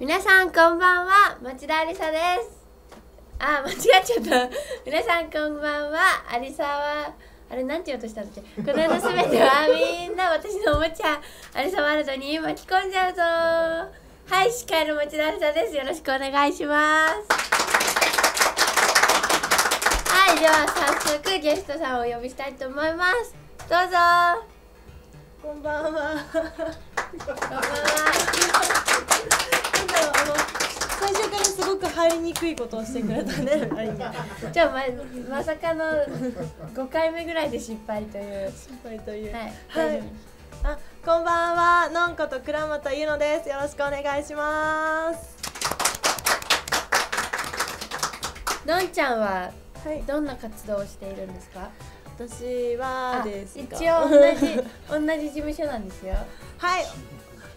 皆さんこんばんは町田ありさです。あ間違っちゃった。皆さんこんばんはありさはあれなんて言おうとしたんだっけ？この世のすべては みんな私のおもちゃありさワールドに巻き込んじゃうぞ。はい司会の町田ありさです。よろしくお願いします。はいでは早速ゲストさんをお呼びしたいと思います。どうぞ。こんばんは。こんばんはあの最初からすごく入りにくいことをしてくれたね。じゃあままさかの5回目ぐらいで失敗という心配という。はい、はいあ、こんばんは。のんこと倉本ゆのです。よろしくお願いします。のんちゃんははい。どんな活動をしているんですか？私はあですが一応同じ 同じ事務所なんですよはい。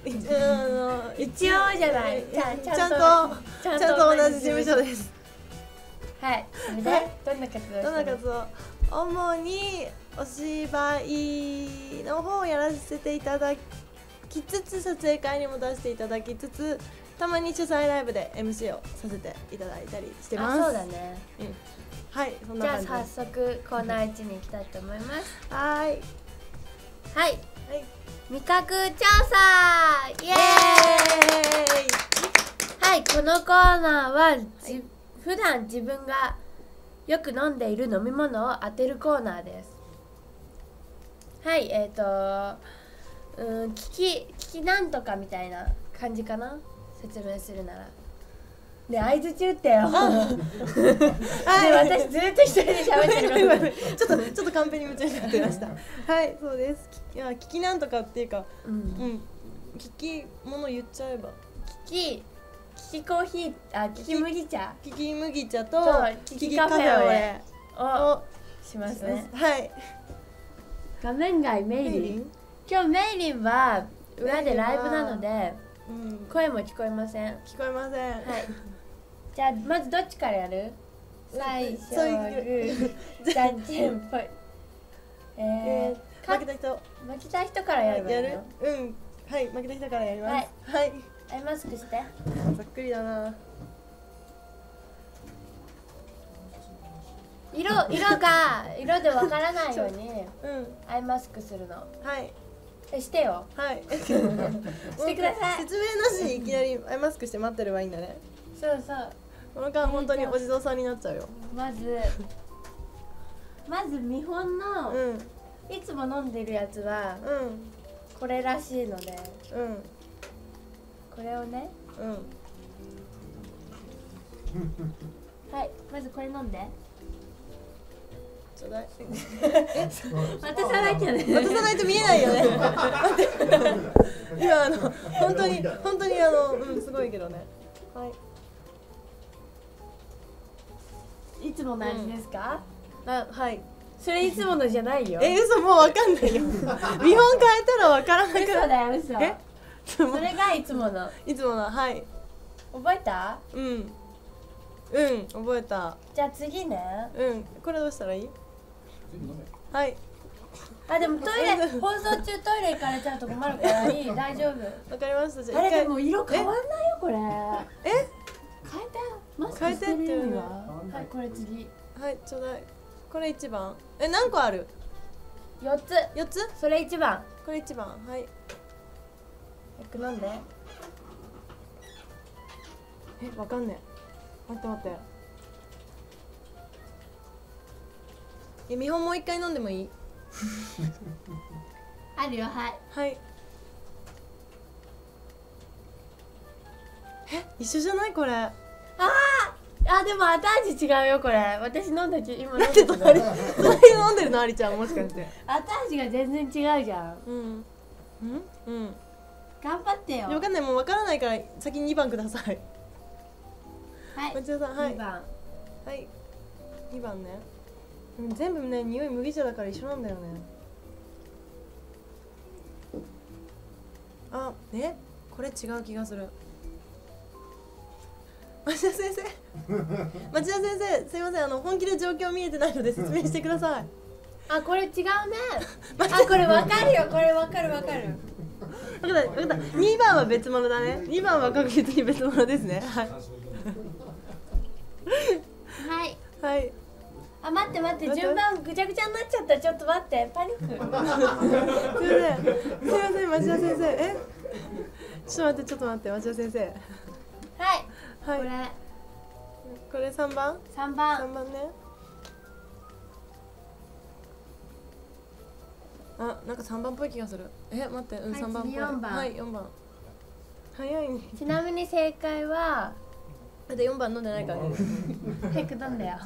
一応じゃない。ちゃんちゃんとちゃんと同じ事務所です。はい。それで、はい。どんな活動をどんな活動主にお芝居の方をやらせていただきつつ撮影会にも出していただきつつたまに主催ライブで MC をさせていただいたりしてますあそうだねうんはいそんじゃあな感じです早速コーナー1に行きたいと思いますはーいはいはい味覚調査！イエーイ！はいこのコーナーはじ、普段自分がよく飲んでいる飲み物を当てるコーナーです。はいえっ、ー、とうん聞き聞きなんとかみたいな感じかな？説明するならね相づち打ってよはい。私ずっと一人で喋ってる ちょっとちょっとカンペに夢中になってました。はいそうです。いや聞きなんとかっていうかうん。うん。聞き物言っちゃえば。聞き聞きコーヒーあ聞き麦茶。聞き麦茶と聞聞きカフェオレををしますね。はい。画面外メイリン今日メイリンは裏でライブなのでうん。声も聞こえません。はい聞こえませんじゃあまずどっちからやる？最初グーじゃんけんぽい。ええー、負けた人。負けた人からやればいいの？やる？うん。はい負けた人からやります。はい。はい、アイマスクして。ざっくりだな。色色が色でわからないように う。ん。アイマスクするの。はい。えしてよ。はい。してください。説明なしにいきなりアイマスクして待ってればいいんだね。そうそうこの間本当にお地蔵さんになっちゃうよ。まずまず見本の、うん。うんいつも飲んでるやつはこれらしいのでうん。これをねうん。はいまずこれ飲んで。ちょうだい。渡さなきゃね。渡さないと見えないよね。今あの本当に本当にあのうんすごいけどね。はいいつもの味ですか、あはい。それいつものじゃないよ。え嘘もうわかんないよ。見本変えたらわからなく嘘なだよ嘘。え？そうれがいつもの。いつものはい。覚えた？うん。うん覚えた。じゃあ次ね。うん。これどうしたらいい？はい。あでもトイレ 放送中トイレ行かれちゃうと困るからいい？大丈夫？わかりました。じゃああれでも色変わんないよこれ。え？変えてマスクしてる意味変えてっては？はいこれ次。はいちょうだい。これ一番。え何個ある？4つ。四つ？それ1番。これ一番。はい。よく飲んで？えわかんねえ。待って待って。え見本もう一回飲んでもいい？あるよはい。はい。え一緒じゃない？これあーあでも後味違うよこれ。私飲んだき今飲んだけど。隣飲んでるのありちゃんもしかして。後味が全然違うじゃん。うん。うん。うん。頑張ってよ。わかんないもうわからないから先に2番ください。はい。町田さんはい。2番。はい。2番ね。うん全部ね匂い麦茶だから一緒なんだよね。あえ？これ違う気がする町田先生。町田先生すいませんあの本気で状況見えてないので説明してください。あこれ違うね。あこれわかるよこれわかるわかる。分かった分かった。2番は別物だね。2番は確実に別物ですね。はい。はい。はい。あ待って待って順番ぐちゃぐちゃになっちゃった。ちょっと待ってパニック。すいませんすいません町田先生。え？ちょっと待ってちょっと待って町田先生。はい、はい。これ。これ3番？3番。3番ね。あなんか3番っぽい気がする。え待って。うんはい3番っぽい。次四番。はい4番。早い。ねちなみに正解は？だって4番飲んでないから。ね早く飲んだよ。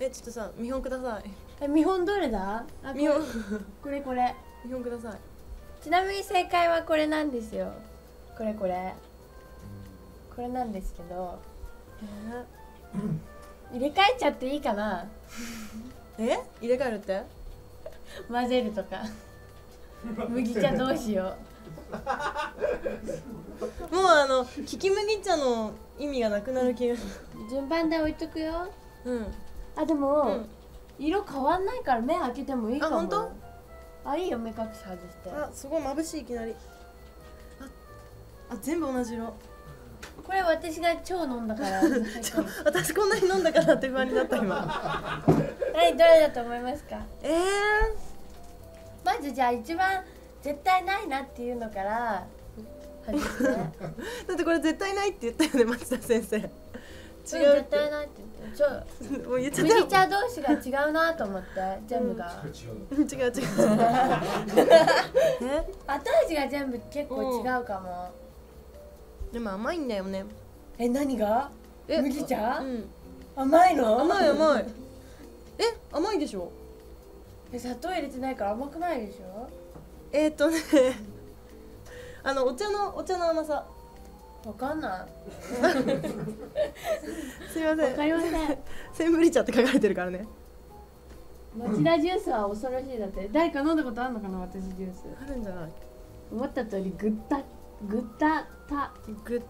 えちょっとさ見本ください。え見本どれだ？あ見本。これこれ。見本ください。ちなみに正解はこれなんですよ。これこれこれなんですけど入れ替えちゃっていいかな？え？え入れ替えるって？混ぜるとか。麦茶どうしよ もうあの利き麦茶の意味がなくなる気が。順番で置いとくよ。るうん。あでも、うん。色変わんないから目開けてもいいかも。あ本当？あいいよ目隠し外して。あすごい眩しいいきなり。ああ全部同じ色これ私が超飲んだから。私こんなに飲んだからって不安になった今。はいどれだと思いますか？えー、まずじゃあ一番絶対ないなっていうのから。だってこれ絶対ないって言ったよね町田先生。違う絶対ないって言ってちょもう言っちゃった。麦茶同士が違うなと思って全部が、違う違う違う。え？後味が全部結構違うかも、でも甘いんだよね。え何が？え麦茶、うん。甘いの？甘い甘い。え甘いでしょ？え砂糖入れてないから甘くないでしょ？えー、っとね。あのお茶のお茶の甘さ。わかんな すいません。いわかりません。センブリ茶って書かれてるからね。町田ジュースは恐ろしいだって。誰か飲んだことあるのかな私ジュース。あるんじゃない？思った通りグッタグッタタぐ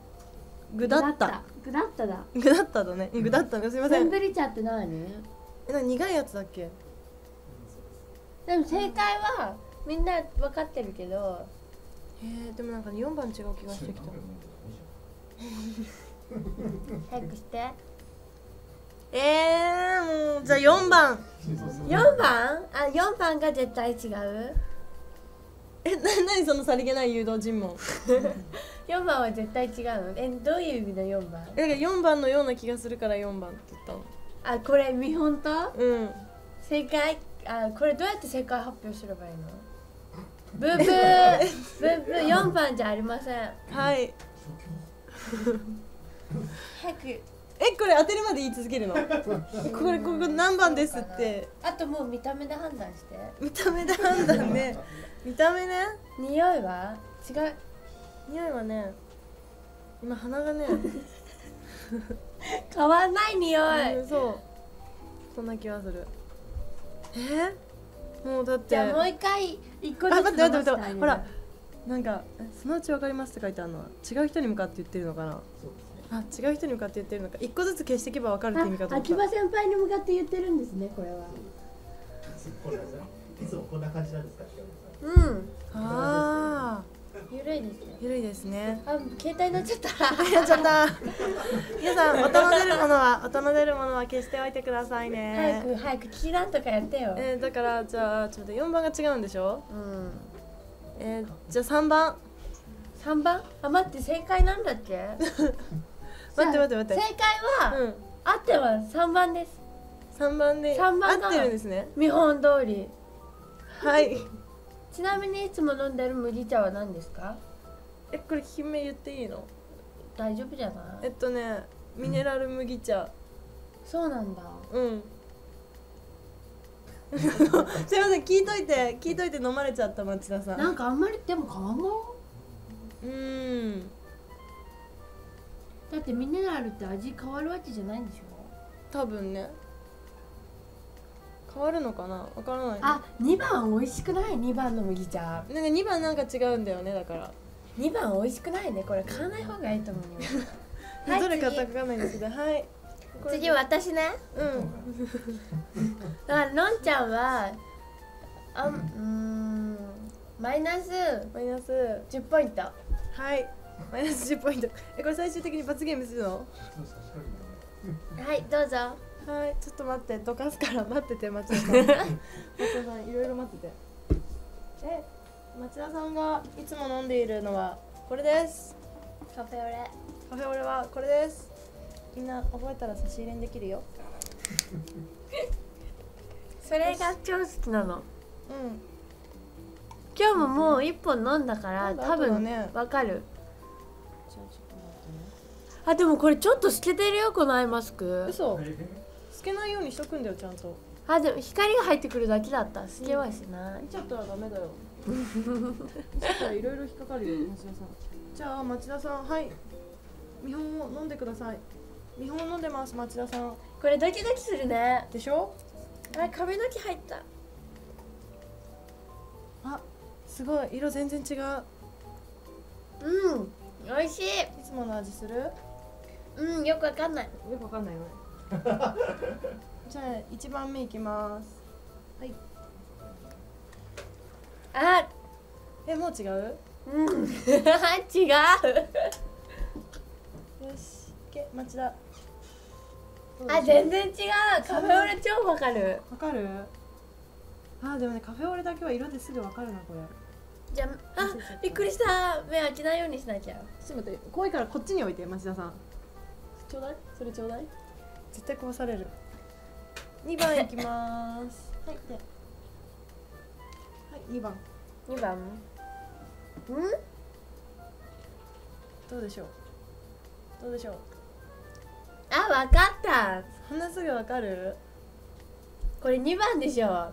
ぐだった。グダッタだぐだっただね。うん。ぐだったねすいません。センブリ茶って何？えな苦いやつだっけ？でも正解はみんな分かってるけど。えー、でもなんか4番違う気がしてきた。早くして。えー、もうじゃあ4番。4番？あ4番が絶対違う？えな 何そのさりげない誘導尋問？4番は絶対違うの？えどういう意味の4番？えだから4番のような気がするから4番って言ったの。あこれ見本当？うん。正解？あこれどうやって正解発表すればいいの？ブーブー！ブーブー！4番じゃありません。はい。早くえこれ当てるまで言い続けるの？これここ何番ですって？あともう見た目で判断して。見た目で判断ね見た目ね匂いは？違う。匂いはね今鼻がね 変わんない匂い、うんそう。そんな気はする。え？もうだって。じゃあもう一回一個ずつあ待って待って待って。ほらなんかえそのうちわかりますって書いてあるのは違う人に向かって言ってるのかな？あ違う人に向かって言ってるのか。一個ずつ消していけばわかるって意味かとあ秋思った。葉先輩に向かって言ってるんですねこれは。いつもこんな感じなんですかうん。あゆるいですね。ー緩いですね。あ携帯になっちゃった。やっちゃった。皆さん音の出るものは音の出るものは消しておいてください早ねく早く聞きなんとかやってよ、えー、だからじゃあちょっと4番が違うんでしょ？うん。えー、じゃあ3番。3番？あ待って正解なんだっけ？待って待って待って。正解は、うん。あっては3番です。3番で三番が合ってるんですね。見本通り。はいちなみにいつも飲んでる麦茶は何ですか？えこれ品名言っていいの？大丈夫じゃない？えっとねミネラル麦茶。そうなんだ。うん。すいません聞いといて聞いといて飲まれちゃった町田さん。なんかあんまりでも変わんない？ようーん。だってミネラルって味変わるわけじゃないんでしょ？多分ね変わるのかな？わからないあ2番美味しくない？2番の麦茶。なんか2番なんか違うんだよねだから。2番美味しくないね。これ買わない方がいいと思うよ。は いどれかわかんないんですけど。はい。次私ね。うん。だからのんちゃんはあうーんマイナスマイナス。10ポイント。はい。マイナス10ポイント。えこれ最終的に罰ゲームするの？はいどうぞはいちょっと待ってどかすから待ってて町田さん。町田さんいろいろ待ってて。え町田さんがいつも飲んでいるのはこれです。カフェオレ。カフェオレはこれです。みんな覚えたら差し入れにできるよ。それが超好きなの。うん。今日ももう1本飲んだから多分わかる。あでもこれちょっと透けてるよこのアイマスク。嘘つけないようにしとくんだよちゃんと。あでも光が入ってくるだけだった透けはしない見ちゃったらダメだよ。見ちゃったらいろいろ引っかかるよ町田さん。じゃあ町田さんはい。見本を飲んでください。見本飲んでます町田さん。これドキドキするね。でしょ？あ髪の毛入った。あすごい。色全然違う。うん。美味しい。いつもの味する？ようんよくわかんない。くわかんないよね じゃあ1番目いきます。はい。あえもう違う？うん。違う。よし OK 町田。あ全然違う。カフェオレ超わかる。わかる？あでもねカフェオレだけは色ですぐわかるなこれ。じゃああびっくりした。目開けないようにしなきゃ。ちょっと待って怖いからこっちに置いて町田さん。ちょうだい。それちょうだい絶対壊される。2番いきます。はいで。はい2番。2番。ん？どうでしょう？どうでしょう？あわかった。そんなすぐわかる？これ2番でしょ。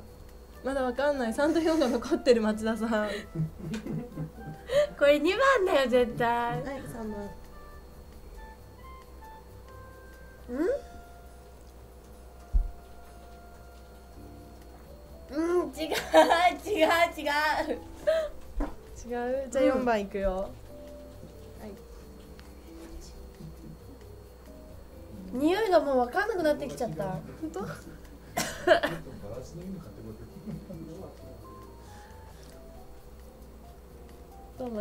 まだわかんない。3と4が残ってる町田さん。はいこれ2番だよ絶対。3番。うん？うん違う違う違う。違うじゃあ4番いくよ、はい。匂いがもう分かんなくなってきちゃった。本当？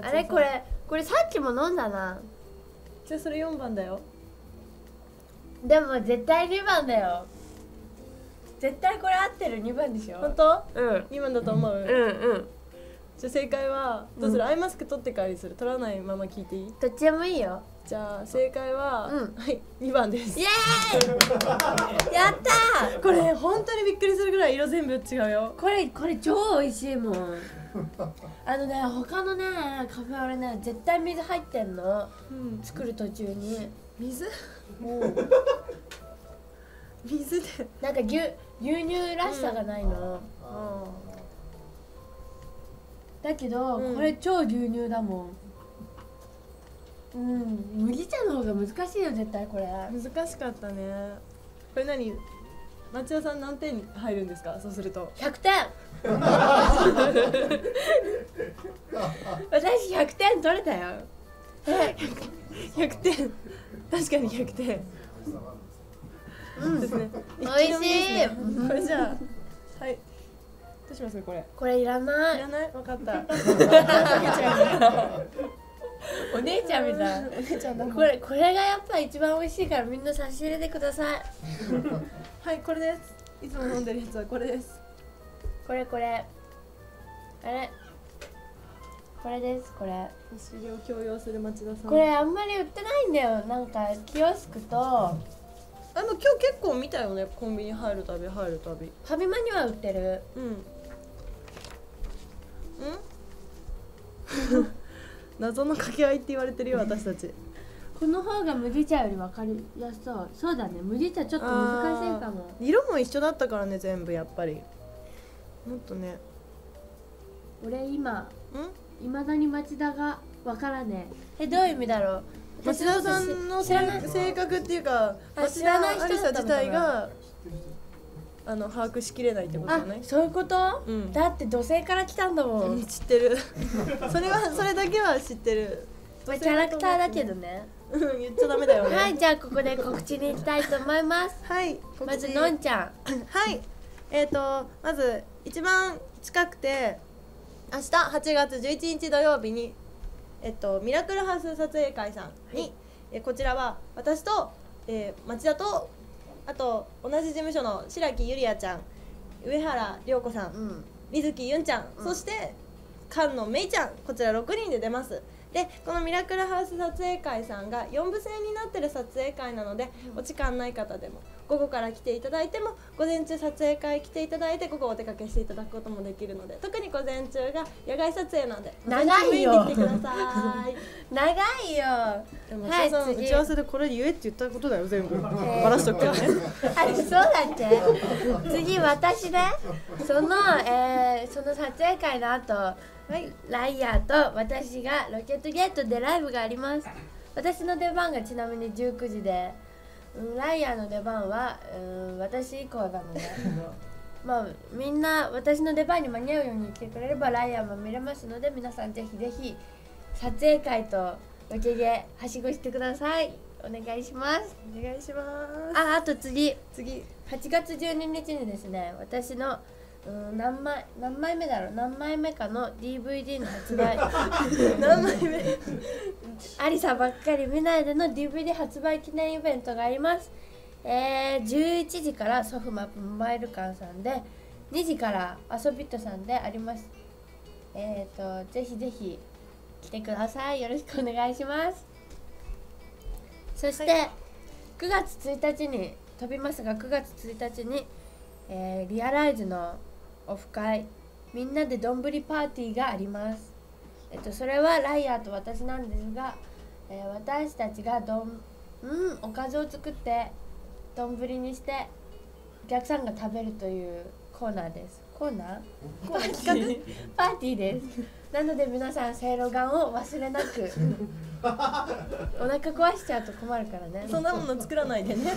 あれ？これこれさっきも飲んだな。じゃあそれ4番だよ。でも絶対2番だよ絶対これ合ってる2番でしょ？本当？うん。2番だと思う、うんうん。じゃあ正解はどうする、うんアイマスク取ってからにする。取らないまま聞いていい？どっちでもいいよ。じゃあ正解は、うん。はい2番です。イエーイ！やったー！これ本当にびっくりするぐらい色全部違うよ。これこれ超美味しいもん。あのね他のねカフェオレね絶対水入ってんの。うん。作る途中に。水？もう水で。なんか牛牛乳らしさがないの、あだけど、うん。これ超牛乳だもん。うん。麦茶の方が難しいよ絶対これ。難しかったね。これ何？町田さん何点入るんですか？そうすると。100点。私100点取れたよ。100点。確かに100点うん。ですね美味しいこれじゃあはい。どうします？これ。これいらない。いらない？分かった。お姉ちゃんみたい。お姉ちゃんだこれこれがやっぱ一番美味しいからみんな差し入れてください。はいこれです。いつも飲んでるやつはこれです。これこれ。あれ？これですこれ。差し入れを強要する町田さん。これあんまり売ってないんだよ。なんかキオスクとあの今日結構見たよね。コンビニ入るたび入るたび。ファミマには売ってる。うん。うん？謎の掛け合いって言われてるよ私たち。この方が麦茶より分かりやすそう。そうだね。麦茶ちょっと難しいかも。色も一緒だったからね全部やっぱり。もっとね。俺今ん？いまだに町田が分からねえ。えどういう意味だろう？町田さんの性格っていうかあ町田知らない人ありさ自体があの把握しきれないってことあじゃないそういうこと、うん。だって土星から来たんだもん、うん知ってる。それはそれだけは知ってる。まあキャラクターだけどね。うん言っちゃダメだよね。はいじゃあここで告知に行きたいと思います。はいまずのんちゃん。はい。えー、とまず一番近くて明日8月11日土曜日に、えっと、ミラクルハウス撮影会さんに、えこちらは私と、えー町田とあと同じ事務所の白木ゆりあちゃん上原涼子さん、うん。水木ゆんちゃん、うん。そして菅野めいちゃんこちら6人で出ます。でこのミラクルハウス撮影会さんが4部制になってる撮影会なので、お時間ない方でも午後から来ていただいても午前中撮影会来ていただいて午後お出かけしていただくこともできるので特に午前中が野外撮影なので長いよ。メインで来てください。長いよ。でもはいさ打ち合わせでこれ言えって言ったことだよ全部。ー。バラしとくね。あそうだって次私ね。その、えーその撮影会の後はい。ライアーと私がロケットゲートでライブがあります。私の出番がちなみに19時で、うん、ライアーの出番は、うん、私以降なのでまあみんな私の出番に間に合うように来てくれればライアーも見れますので皆さんぜひぜひ撮影会とロケゲーはしごしてください。お願いします。お願いします。ああと次。次。8月12日にですね私のうん何枚何枚目だろう？何枚目かの DVD の発売。何枚目？アリサばっかり見ないでの DVD 発売記念イベントがあります。えー、11時からソフマップモバイル館さんで2時からアソビットさんであります。えっ、ー、とぜひぜひ来てください。よろしくお願いします。そして、は9月1日に飛びますが9月1日に、えーリアライズのオフ会。みんなでどんぶりパーティーがあります。えっとそれはライアーと私なんですが、えー私たちがどんうんおかずを作って丼にしてお客さんが食べるというコーナーです。コーナー？こう企パーティーです。なので皆さんせいろがんを忘れなく お腹壊しちゃうと困るからね。画そんなもの作らないでね。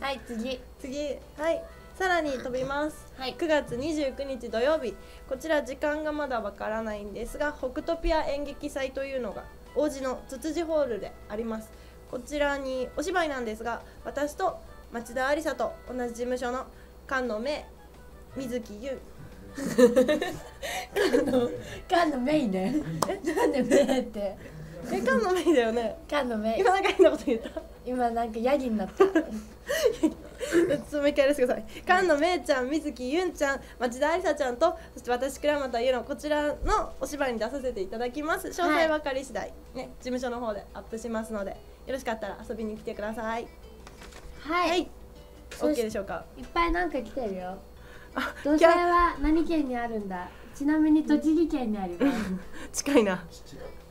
はい次。次。はいさらに飛びます、はい。9月29日土曜日。こちら時間がまだわからないんですが北トピア演劇祭というのが王子のつつじホールであります。こちらにお芝居なんですが私と町田有沙と同じ事務所の菅野芽水木優。カンのメインね。なんでメイってえ菅野芽だよね。カンのメイ今なんか変なこと言った。今なんかヤギになった。ちょっともう一回やらせてください。菅野めいちゃん水木ゆんちゃん町田愛沙ちゃんとそして私倉俣優のこちらのお芝居に出させていただきます。詳細分かり次第、ね事務所の方でアップしますのでよろしかったら遊びに来てください。はい、はい。い、OK でしょうか？っぱいなんか来てるよ。あ土星は何県にあるんだ。ちなみに栃木県にあります。近いな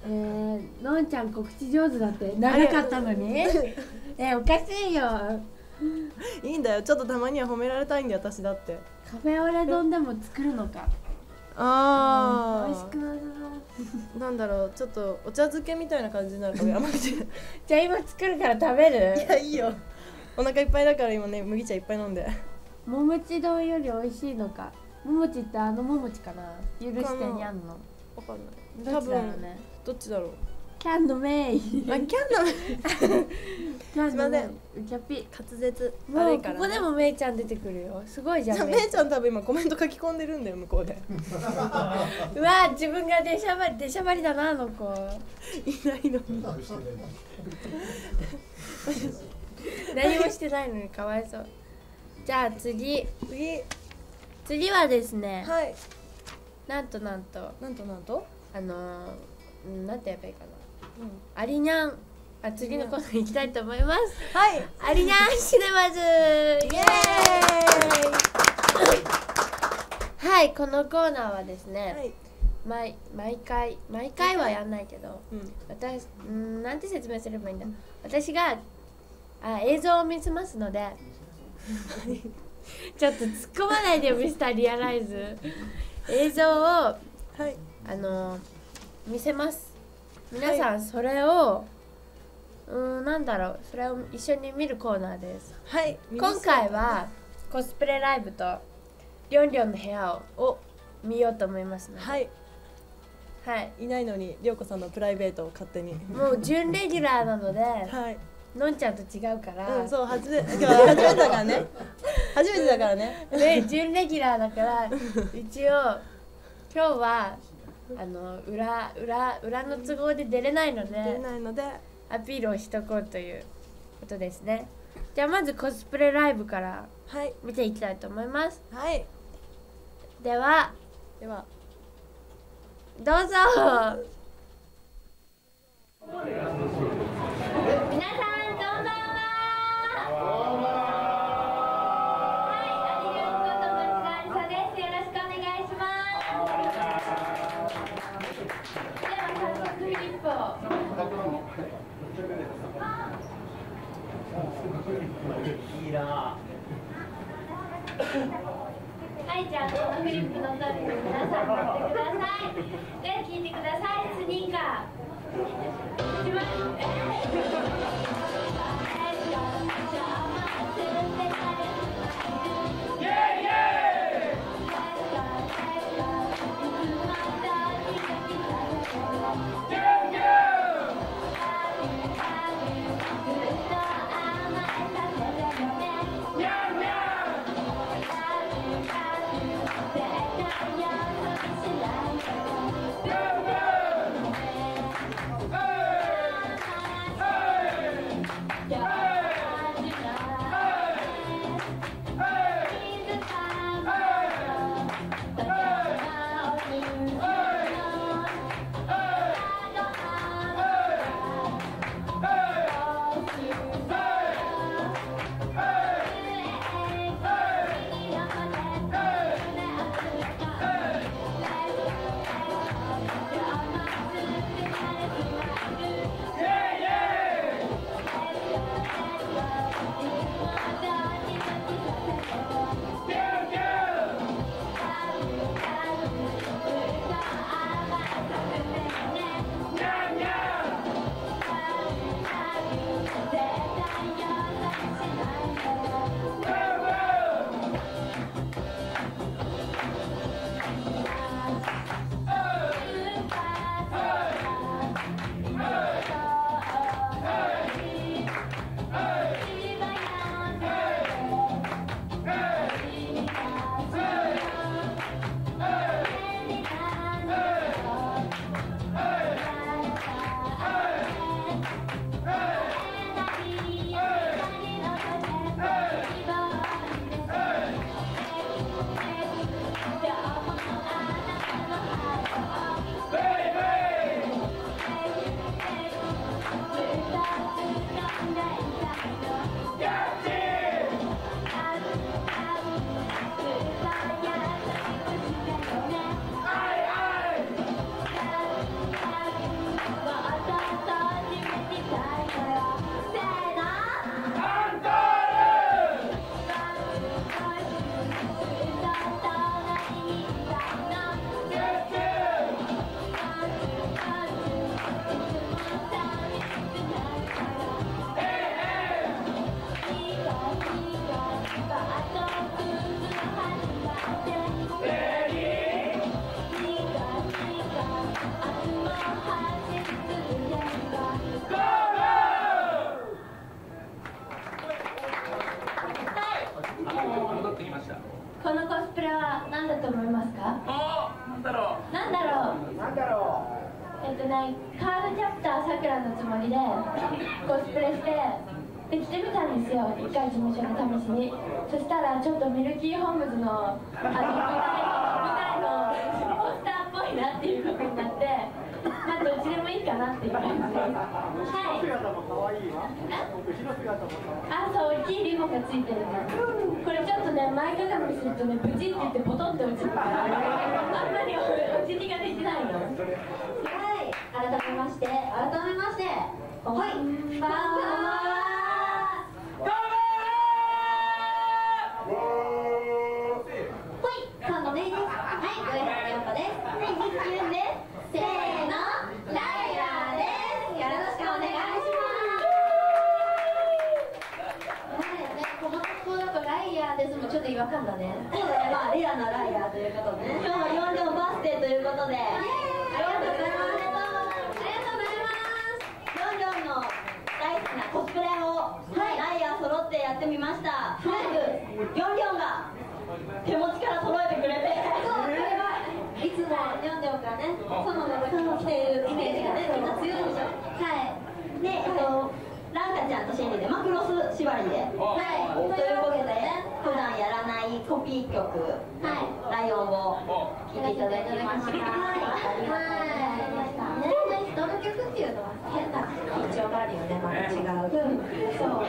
えー、のんちゃん告知上手だって。長かったのに？え？おかしいよ。いいんだよ。ちょっとたまには褒められたいんだよ私だって。カフェオレ丼でも作るのか。あ美味しくなるななんだろうちょっとお茶漬けみたいな感じになるかも。やめて。じゃあ今作るから食べる？いやいいよ。お腹いっぱいだから今ね麦茶いっぱい飲んで。ももち丼より美味しいのか。ももちってあのももちかな？許してにゃんの。わかんない。どっちだろうねどっちだろう？キャンドメイあキャンドルキャンドメイ キャピ滑舌。悪いから、ここでもメイちゃん出てくるよ。すごいじゃん。めいちゃん多分今コメント書き込んでるんだよ向こうで。うわ自分が出しゃばり出しゃばりだなあの子。いないのに。何もしてないのにかわいそう。じゃあ次。次。次はですね。はい。なんとなんと。なんとなんと、あのーうんなんて言えばいいかな。うん、アリニャン。あ次のコーナー行きたいと思います。はい。アリニャンシネマズ。イエーイ。はいこのコーナーはですね、はい。毎毎回毎回はやんないけどうん。私うんなんて説明すればいいんだ。私があ映像を見せますので ちょっと突っ込まないでよミスターリアライズ。映像をはい。あの見せます。皆さんそれを、うーんなんだろう。それを一緒に見るコーナーです。はい。今回はコスプレライブとりょんりょんの部屋をお見ようと思いますので。はい。はい。いないのにりょうこさんのプライベートを勝手に。もう準レギュラーなのではい。のんちゃんと違うから、うんそう初め今日は初めてだからね。初めてだからね。で準レギュラーだから一応今今日はあの裏裏裏の都合で出れないの出でないのでアピールをしとこうということですね。じゃあまずコスプレライブからはい。見ていきたいと思います。はい。ではでは。どうぞ。皆さん速フリップをはい、じゃあこのフリップの通りに皆さん乗ってください。では聞いてください。スニーカー。と思ったあそう大きいリボンがついてるの。これちょっとね前かがみするとねブチって言ってボトンって落ちるから。あんまりお辞儀ができないのはい、改めまして、改めまして、こんばんは。はたんだねそうだねまあレアなライヤーということね今日は4両バースデーということでありがとうございます大好きなコスプレを、はい、ライヤー揃ってやってみました、はい、4両が手持ちから揃えてくれてそういつもニョンニョンがね、ソの着ているイメージがね、みんな強いでしょ？はい。で、えっと、ランカちゃんとシンデーでマクロス縛りで。はい。というわけで。普段やらないコピー曲「はい、ライオン」を聴いていただきました。はい。ありがとうございましたねどの曲っていうのは変な一応があるよねまた違う。そう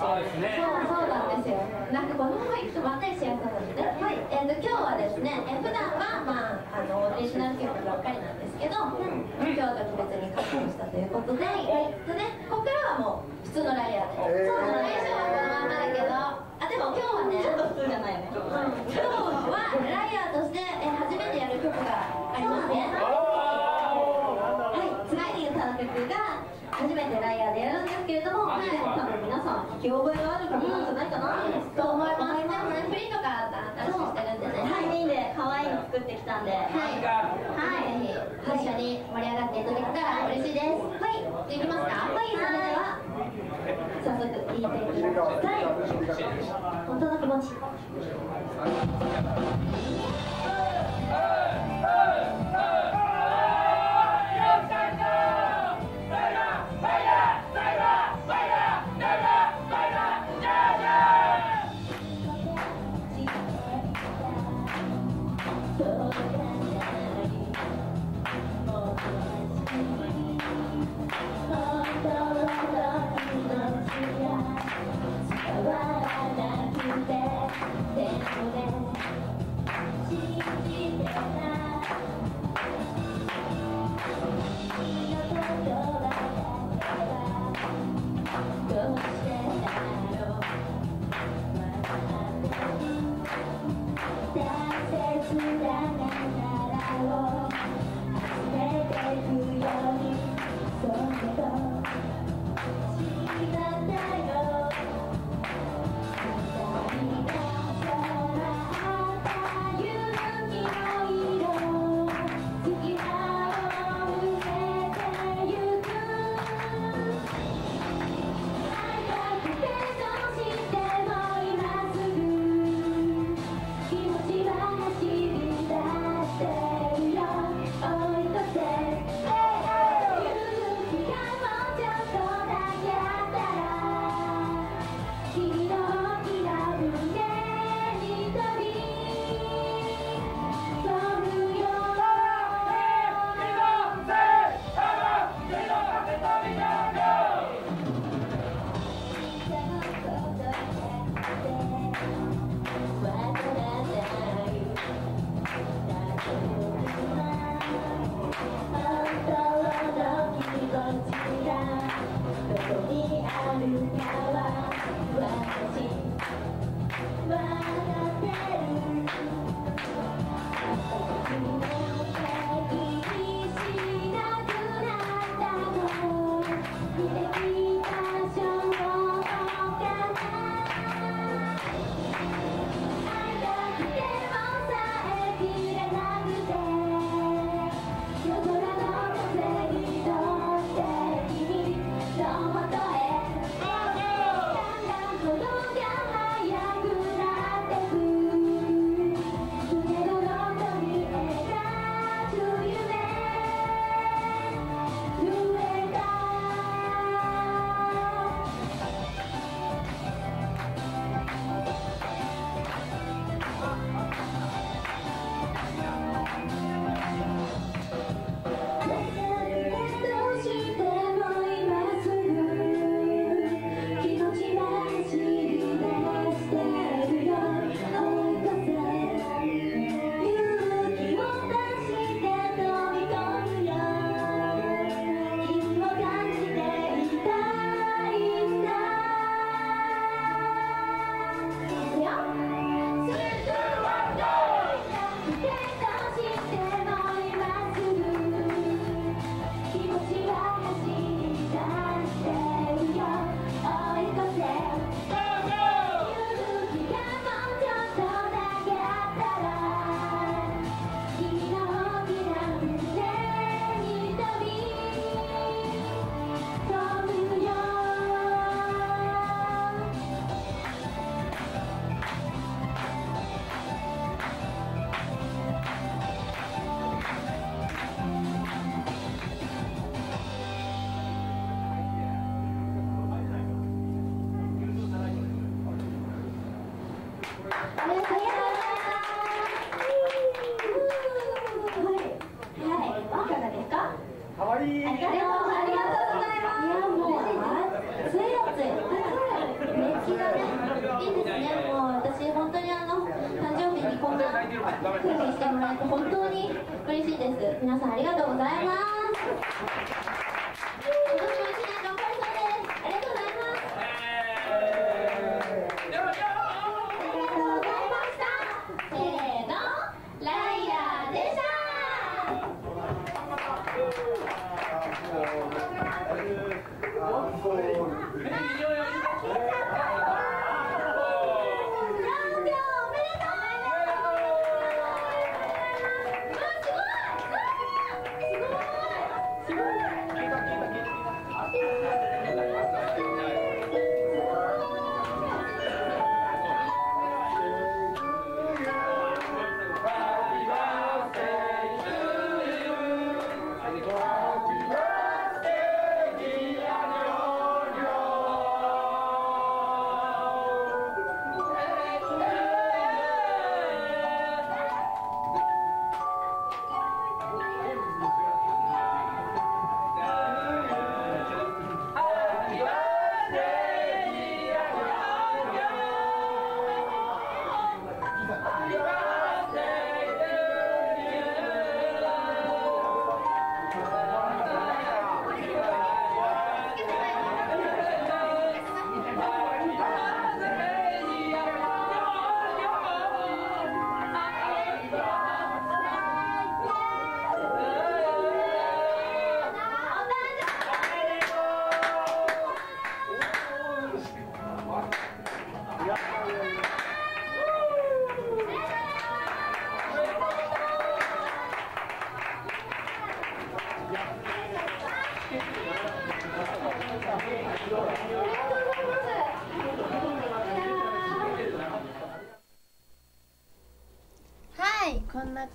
そうですね。そうそうなんですよ。なんかこのまま行くとたりしやすそうなので、はい、えっ、と今日はですね、えー普段はまああのオリジナル曲ばっかりなんですけど、今日は特別にカットしたということで、えっとね、ここからはもう普通のライアーで、そう最初はこのまんまだけど、あでも今日はね、ちょっと普通じゃないよね。今日はライアーとして、えー初めてやる曲がありますね。はい、つがいに歌う曲が初めてライアーでやるんですけれども、多分皆さん聞き覚えがある曲なんじゃないかな、と思います。でもね、フリとか新しくしてるんでね。はい、いいんで可愛いの作ってきたんで。はい。はい。一緒に盛り上がってい。ただけたら嬉しい。です。はい。じゃあ行きますか。はい。それでは早速聴い。てい。ただきたい。本当の気持ち。「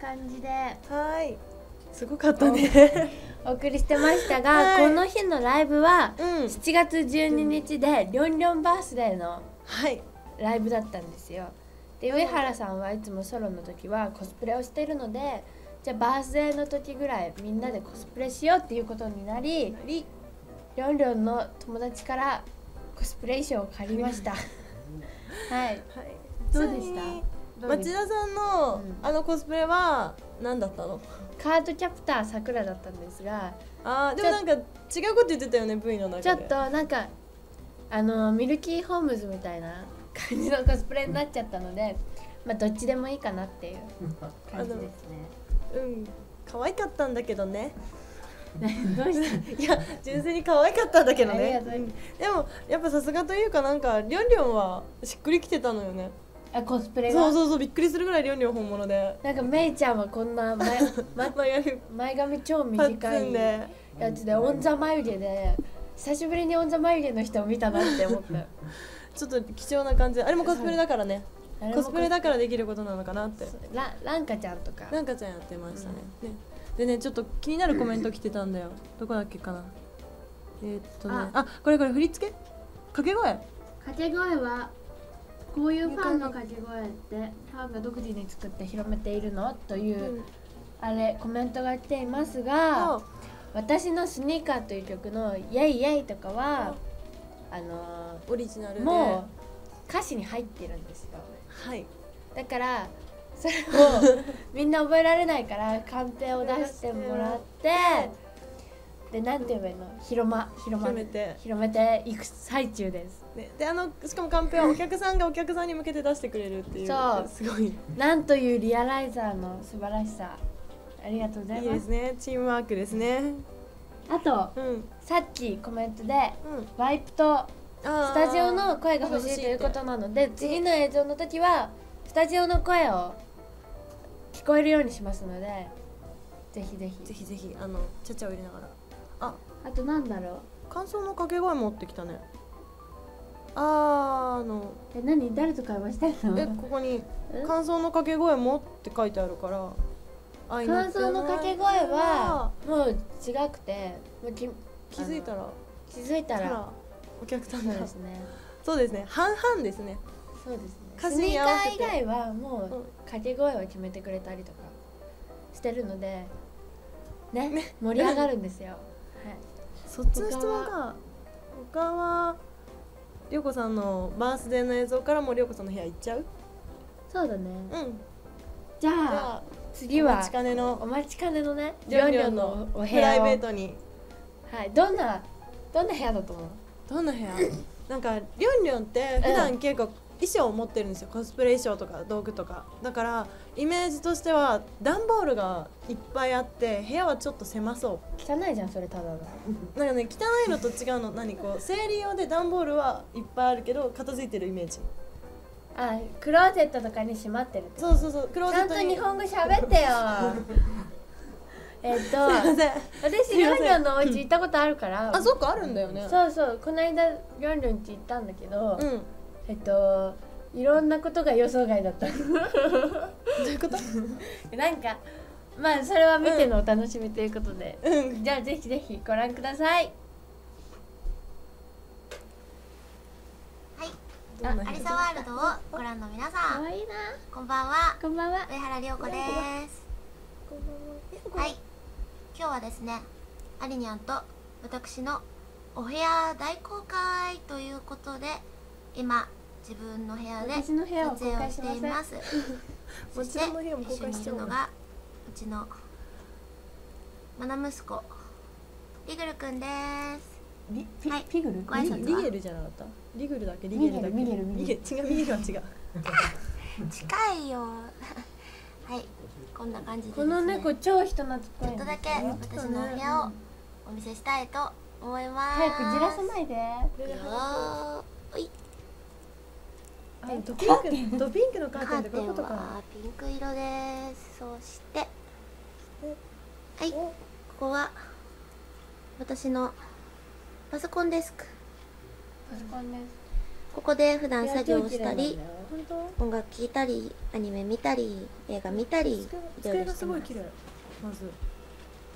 感じで。はい。すごかったね。お送りしてましたが、はい。この日のライブはうん。7月12日でりょんりょんバースデーのはい。ライブだったんですよ。で上原さんはいつもソロの時はコスプレをしてるのでじゃあバースデーの時ぐらいみんなでコスプレしようっていうことになりりょんりょんの友達からコスプレ衣装を借りました。はい。はい。どうでした？町田さんの、うん。あのコスプレは何だったの？カードキャプターさくらだったんですがあーでもなんか違うこと言ってたよね V の中で。ちょっとなんかあのミルキーホームズみたいな感じのコスプレになっちゃったのでまあどっちでもいいかなっていう感じですね。うん可愛かったんだけどね。どうした？いや純粋に可愛かったんだけどね。でもやっぱさすがというかなんかりょんりょんはしっくりきてたのよねあコスプレが？そうそうそうびっくりするぐらいりょんりょん本物で。なんかめいちゃんはこんな前, ま、前髪前髪超パ短いで。やつでオンザ眉毛で久しぶりにオンザ眉毛の人を見たなって思った ちょっと貴重な感じ。あれもコスプレだからね。コスプレだからできることなのかなって。ラランカちゃんとか。なんかちゃんやってましたね,、ね。でねちょっと気になるコメント来てたんだよ。どこだっけかな。えーっとね。あ。あこれこれ振り付け？掛け声？掛け声はこういうファンの掛け声ってファンが独自に作って広めているの？という、うん。あれコメントが来ていますがあ私の「スニーカー」という曲の「イェイイェイ」とかはあのオリジナルもう歌詞に入ってるんですよ。はい。だからそれを みんな覚えられないからカンペを出してもらってでなんて言えばいいの？広ま広ま広めて。広めていく最中ですね、であのしかもカンペはお客さんがお客さんに向けて出してくれるっていう。そう。すごい。いなんというリアライザーの素晴らしさ。ありがとうございいまですすね。チームワークですね。あとうん。うんさっきコメントでワイプとススタジオの声が欲しいということなので次の映像の時はスタジオの声を聞こえるようにしますのでぜひぜひ。ぜひぜひあのちゃちゃを入れながら。あ。あとなんだろ感想の掛け声持ってきたねあーあのうえ何？誰と会話してんの？えここにえ？感想の掛け声もって書いてあるから愛感想の掛け声はもう違くてもうき気づいたら気づいたらお客さんだそうですね。そうですね。半々ですね。そうですね。歌詞スニー合ー以外はもう掛け声を決めてくれたりとかしてるのでね盛り上がるんですよ。そっちの質問か。他はりょうこさんのバースデーの映像からもりょうこさんの部屋行っちゃう？そうだね。うん。じゃじゃああ次はお待ちかねのお待ちかねのねりょんりょんのお部プライベートに。はいどんなどんな部屋だと思う？どんな部屋？なんかりょんりょんって普段結構衣装を持ってるんですよ。コスプレ衣装とか道具とか。だからイメージとしては段ボールがいっぱいあって部屋はちょっと狭そ汚いじゃんそれただの。うなんかね汚いのと違うの。何こう生理用で段ボールはいっぱいあるけど片付いてるイメージ。あクローゼットとかにしまってるって。そうそうそうクローちゃんと日本語喋ってよ。えっと私りょん。りょんのお家行ったことあるから。あそっかあるんだよね。そうそうこの間りょんりょん家行ったんだけど、うんえっといろんなことが予想外だった。どういうこと？なんかまあそれは見てのお楽しみということで、うん。じゃあぜひぜひご覧ください。はい。どんな部屋アリサワールドをご覧の皆さん。いいな。こんばんは。こんばんは。上原涼子です。はい。今日はですねアリニャンと私のお部屋大公開ということで今自分の部屋で撮影をしています。そもして一緒にいるのがうちのマナ息子リグルくんです。リピ,、はい。ピグル？ご挨拶リリゲルじゃなかった？リグルだっけ？リゲルだっけ？ミゲルミゲルリゲ違うミゲルは違う。近いよ。はい。こんな感じでね、この猫超人懐っこい。ちょっとだけ私のお部屋をお見せしたいと思います。早くじらさないで。いよーいあドピンクドピンクのカーテンンってこういうことか。はピンク色です。そして。はい。こおこは私のパソコンデスク。パソコンです。ここで普段作業をしたり音楽聴いたりアニメ見たり映画見たりいろい机ろしてます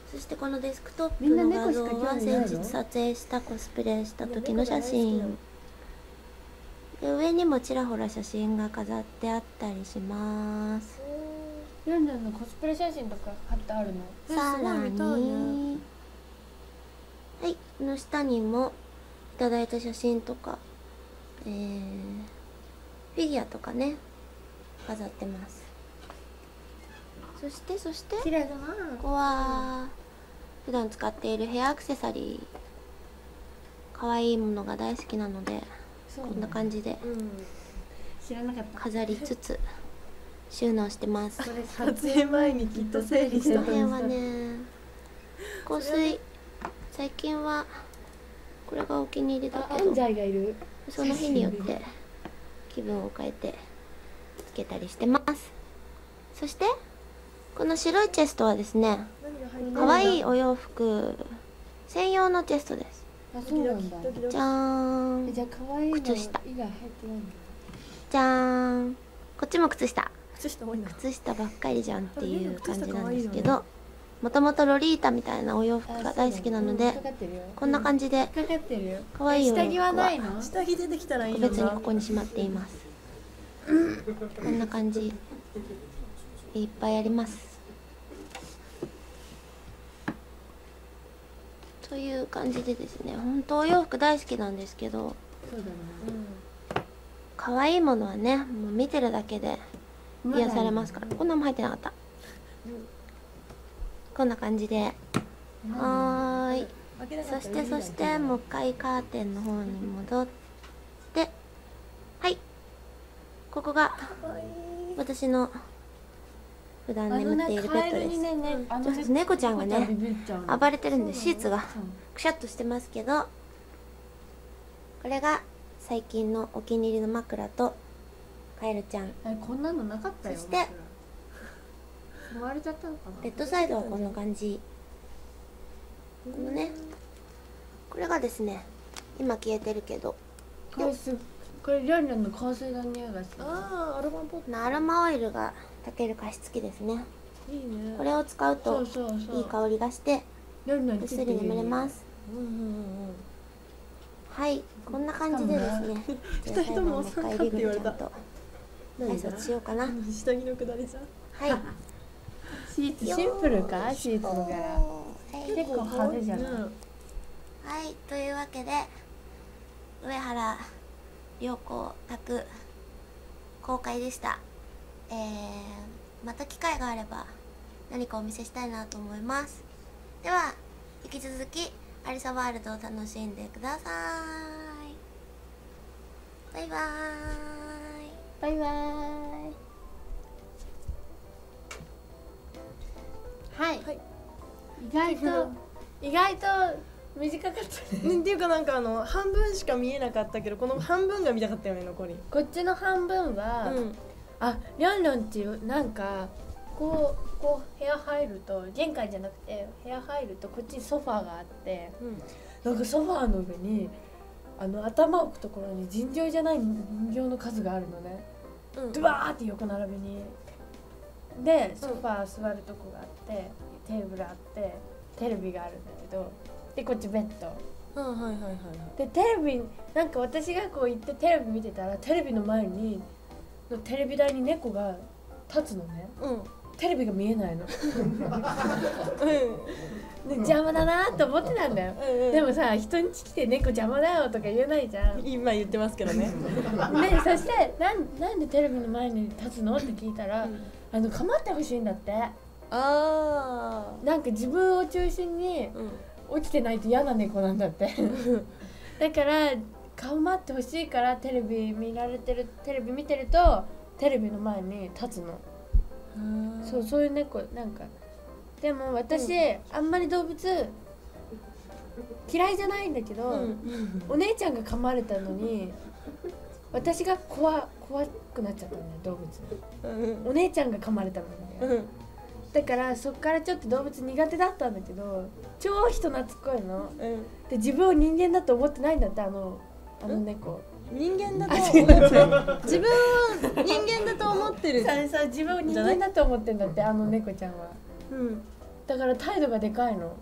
そしてこのデスクトップの画像は先日撮影したコスプレした時の写真で上にもちらほら写真が飾ってあったりします。りょんりょんのコスプレ写真とか貼ってあるの？えさらに。ねはい。この下にもいただいた写真とかえー、フィギュアとかね飾ってます。そしてそしてここは普段使っているヘアアクセサリー。可愛いものが大好きなのでこんな感じでうん。知らなかった。飾りつつ収納してます。撮影前にきっと整理した。この辺はね香水。最近はこれがお気に入りだあけど安西がいる。その日によって気分を変えてつけたりしてます。そしてこの白いチェストはですね可愛いお洋服専用のチェストですあそうなんだ。じゃーん。えじゃあ可愛いの以外靴下入ってないんだじゃーん。こっちも靴下。靴下多いな。靴下ばっかりじゃんっていう感じなんですけあどもともとロリータみたいなお洋服が大好きなのでこんな感じで。かかってるよ。可愛いお洋下着は服はないの？下着出てきたらいいの別にここにしまっています。こんな感じ。いっぱいありますという感じでですね本当お洋服大好きなんですけどそう可愛いものはねもう見てるだけでだね癒されますから。こんなのも入ってなかった。こんな感じで。はーい。そしてそしてもう一回カーテンの方に戻って。はい。ここが私の普段眠っているベカエルにッドですねねあのちょっと猫ちゃんがね暴れてるんでシーツがくしゃっとしてますけどこれが最近のお気に入りの枕とカエルちゃん。えこんなのなかったよそしてもわれちゃったのかな？ベッドサイドはこんな感じ。このねこれがですね今消えてるけど。これの香水の匂いがする。アロマオイルが炊ける加湿器ですね。プいいね。これを使うそといい香りがしてぐっすり眠れます。はいこんな感じでですね。二人ともおっと挨拶しようかな。うん下着のくだりじゃん？はい。シーツシンプルか？シーツの柄。はい結構派手じゃない？ははいというわけで上原良子宅公開でしたえー、また機会があれば何かお見せしたいなと思います。では引き続きアリサワールドを楽しんでください。バイバーイ。バイバーイ。はい、はい。意外と意外と短かった っていうかなんかあの半分しか見えなかったけどこの半分が見たかったよね残り。こっちの半分は、うんありょんりょんちなんかこうこう部屋入ると玄関じゃなくて部屋入るとこっちにソファーがあってうん。なんかソファーの上にあの頭を置くところに尋常じゃない人形の数があるのね。うん。ドワーって横並びに。でソファー座るとこがあってテーブルあってテレビがあるんだけどでこっちベッド。うんはいはいはいはい。でテレビなんか私がこう行ってテレビ見てたらテレビの前にのテレビ台に猫が立つのね。うん。テレビが見えないの。うで邪魔だなと思ってたんだよ。んうん。でもさ人ん家来て猫邪魔だよとか言えないじゃん。で今言ってますけどね。そしてなんなんでテレビの前に立つのって聞いたら、あの構ってほしいんだって。あなんか自分を中心に起きてないと嫌な猫なんだって。だから構ってほしいからテレビ見られてるテレビ見てるとテレビの前に立つの。そうそういう猫なんか。でも私、あんまり動物嫌いじゃないんだけど、うんお姉ちゃんが噛まれたのに私が怖怖くなっちゃったんだよ動物うん。お姉ちゃんが噛まれたのにね、うん。だからそっからちょっと動物苦手だったんだけど超人懐っこいの。うん。で自分を人間だと思ってないんだってあのあの猫。人間だとあ思って自分を人間だと思ってる。ささ自分を人間だと思ってんだってあの猫ちゃんは。うん。だから態度がでかいの。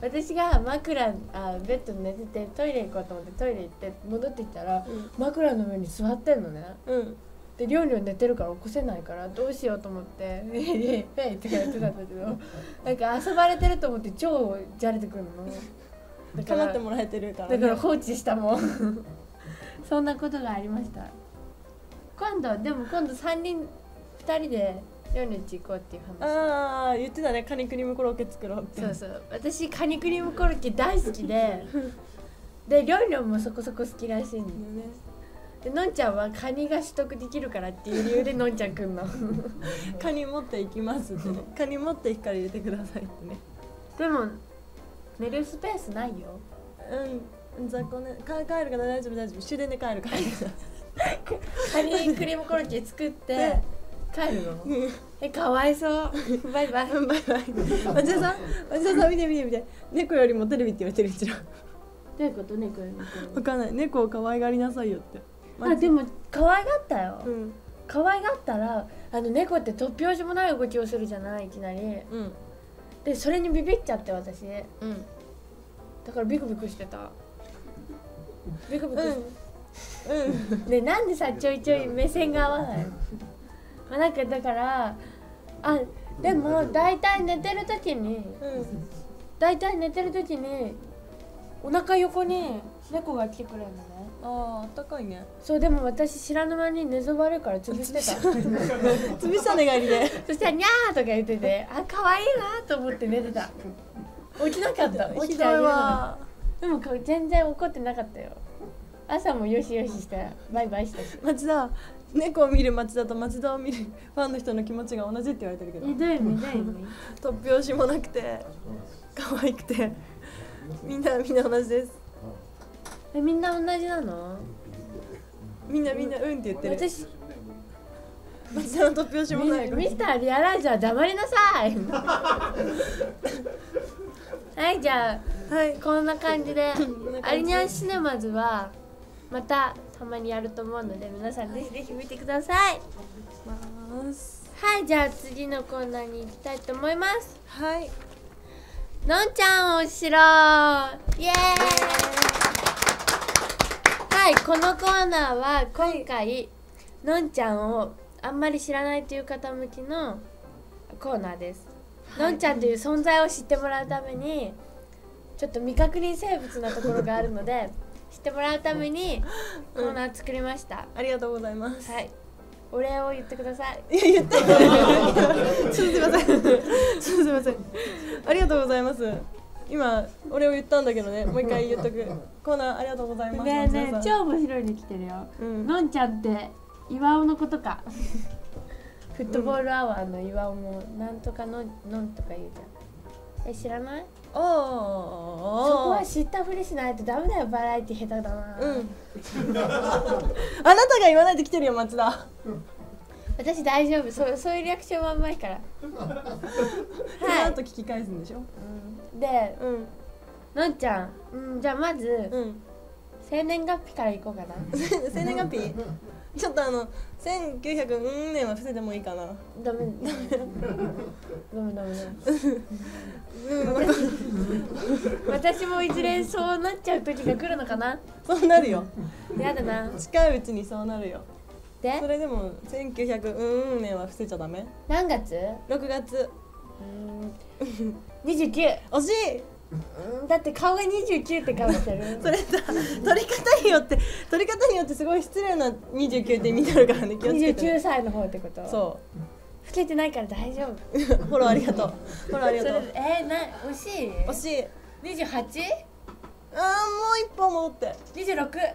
私が枕あベッドに寝ててトイレ行こうと思ってトイレ行って戻ってきたら枕の上に座ってんのね。うん。でりょんりょん寝てるから起こせないからどうしようと思って「えいえいえい」とかやってたんだけどなんか遊ばれてると思って超じゃれてくるのだから構ってもらえてるからね。だから放置したもん。そんなことがありました。今度でも今度3人2人でりょんりょんち行こうっていう話。ああ言ってたね。カニクリームコロッケ作ろうって。そうそう。私カニクリームコロッケ大好きで。でりょんりょんもそこそこ好きらしいんででのんちゃんはカニが取得できるからっていう理由でのんちゃん来んの。カニ持って行きますってね。カニ持って光入れてくださいってね。でも寝るスペースないよ。うん雑魚ねか帰るから大丈夫大丈夫。終電で帰るから。カニクリームコロッケ作って帰るの？えかわいそう。バイバイ。バイバイ。町田さん町田さん見て見て見て。猫よりもテレビって言われてる一郎。どういうこと？猫よりもわかんない。猫を可愛がりなさいよって。あでも可愛がったよ、うん。可愛がったらあの猫って突拍子もない動きをするじゃないいきなり。うんでそれにビビっちゃって私。うん。だからビクビクしてた。ビクビクして、うん。ねなんでさちょいちょい目線が合わない。のまあなんかだからあでも大体寝てる時にうん。大体寝てる時にお腹横に猫が来てくれるのねあああったかいね。そうでも私知らぬ間に寝そばるから潰してた。つびしたね帰りで。そしたら「にゃー」とか言っててあ可愛いなと思って寝てた。起きなかった。起きてあげるの。わ。でも全然怒ってなかったよ。朝もよしよししてバイバイした。し町田猫を見る町田と町田を見る。ファンの人の気持ちが同じって言われてるけど。えどういう意味どういう意味突拍子もなくて可愛くて。みんなみんな同じですえみんな同じなの？みんなみんなうんって言ってる。私。町田の突拍子もミないミスターリアライザー黙りなさい。はいじゃあはい。こんな感じでアリニャンシネマズはまたたまにやると思うので皆さんぜひぜひ見てください。はいじゃあ次のコーナーに行きたいと思います。はい。のんちゃんお城イエーイはいこのコーナーは今回、のんちゃんをあんまり知らないという方向きのコーナーです、のんちゃんという存在を知ってもらうためにちょっと未確認生物なところがあるので 知ってもらうためにコーナー作りました、ありがとうございます。はい。お礼を言ってください。いや言って。ちょっとすいません。ちょっとすいません。ありがとうございます今俺を言ったんだけどね。もう一回言っとく。コーナーありがとうございます。ね。えねえ超面白いの来てるよ、うん。のんちゃんって岩尾のことか。フットボールアワーの岩尾もなんとかののんとか言うじゃん。え知らない？おーおーそこは知ったふりしないとダメだよバラエティ下手だな、うんあなたが言わないと来てるよ松田私大丈夫。そうそういうリアクションは甘いから。そのはい後聞き返すんでしょ？でうん。のんちゃん、うん、じゃあまずうん。生年月日からいこうかな。生年月日？ちょっとあの1900年は伏せてもいいかな。ダメ。ダメダメダメうん。わか私もいずれそうなっちゃう時が来るのかな。そうなるよ。やだな。近いうちにそうなるよそでれでも1900うん年は伏せちゃダメ。何月？6月。うーん29惜しい。うん。だって顔が29って顔してる。それさ取り方によって取り方によってすごい失礼な29って意味になるからね気をつけて。29ね歳の方ってこと？そ老けてないから大丈夫。う フォローありがとう。フォローありそがとう。れえー、な惜しい？惜しい。28?26? あーもう一歩戻って。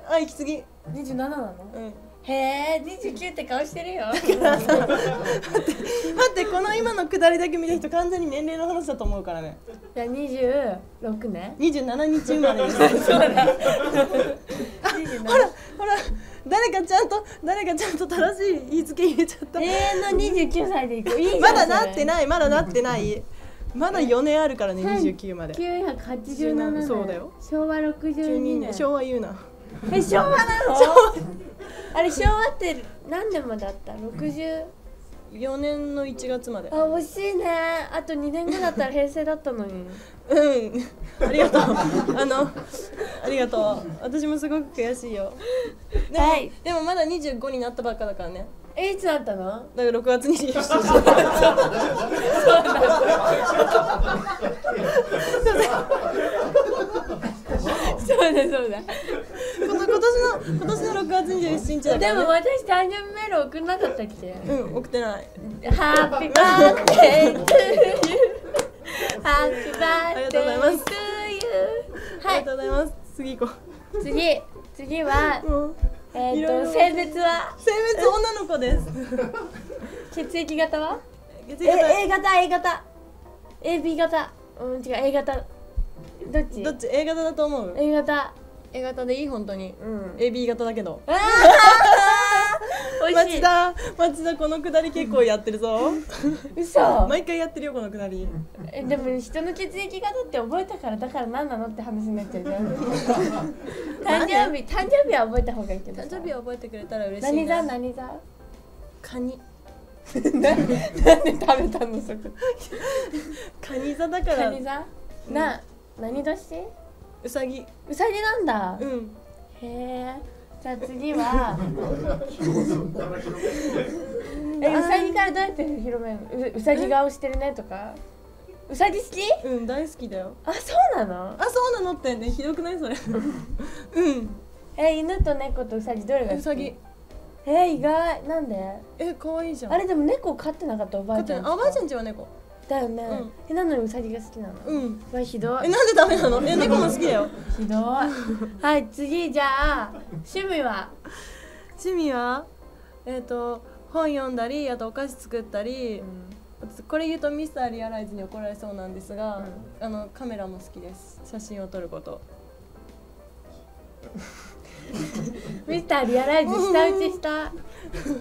あ行き過ぎ。27なの？うんへえ29って顔してるよ。待ってこの今のくだりだけ見た人完全に年齢の話だと思うからね。じゃあ26ね。27日生まれです。そうだ 27ほらほら誰かちゃんと誰かちゃんと正しい言いつけ入れちゃった。永遠の29歳でいこういいまだなっていないまだなってない。まだ4年あるからね29まで。987年そうだよ。昭和62 12年。年昭和言うなえ昭和なの？あれ昭和って何年まであった？60 4年の1月まで。あ惜しいね。あと2年後だったら平成だったのに。うん。ありがとう。あのありがとう。私もすごく悔しいよ。でも,、はい。でもまだ25になったばっかだからね。えいつだったの？だから6月27日そうだ そうだこの今年の今年の6月27日だから、ね、でも私誕生日メール送んなかったっけ？うん送ってない。ハッピーバースデートゥーユーハッピーバありがとうースデござい。ますートゥーユーありがとはうございます。次行こい次次はうもうえっ、いろいろ。と性別は？性別女の子です。血液型は？血え液型。A 型 A 型。AB 型。うん違う A 型どっち？どっち？A 型だと思う？A 型。A 型でいい？本当に。うん。AB 型だけど。あー。美味しい。町田町田このくだり結構やってるぞ。嘘。毎回やってるよこのくだり。えでも人の血液型って覚えたからだから何なのって話になっちゃうじゃん。誕生日誕生日は覚えた方がいいけど誕生日は覚えてくれたら嬉しい何座？な何座？カニ。なんで食べたのそこ。カニ座だから。何座？な何年うさぎ。うさぎなんだ。うん。へえ。じゃあ次は。えうさぎからどうやって広めるの？ううさぎ顔してるねとか。うさぎ好き？うん大好きだよ。あそうなの？あそうなのって。ねひどくない？それ。うん。え犬と猫とうさぎどれが好き？うさぎ。え意外。なんで？え可愛いじゃん。あれでも猫飼ってなかった？おばあちゃん。あおばあちゃんちは猫だよね、うん。えなのにうさぎが好きなの、うん。わひどい。えなんでダメなの？え猫も好きだよ。ひどい。はい次じゃあ趣味は？趣味は？えっ、と本読んだりあとお菓子作ったり、これ言うとミスターリアライズに怒られそうなんですが、あのカメラも好きです。写真を撮ること。ミスターリアライズ舌打ちした？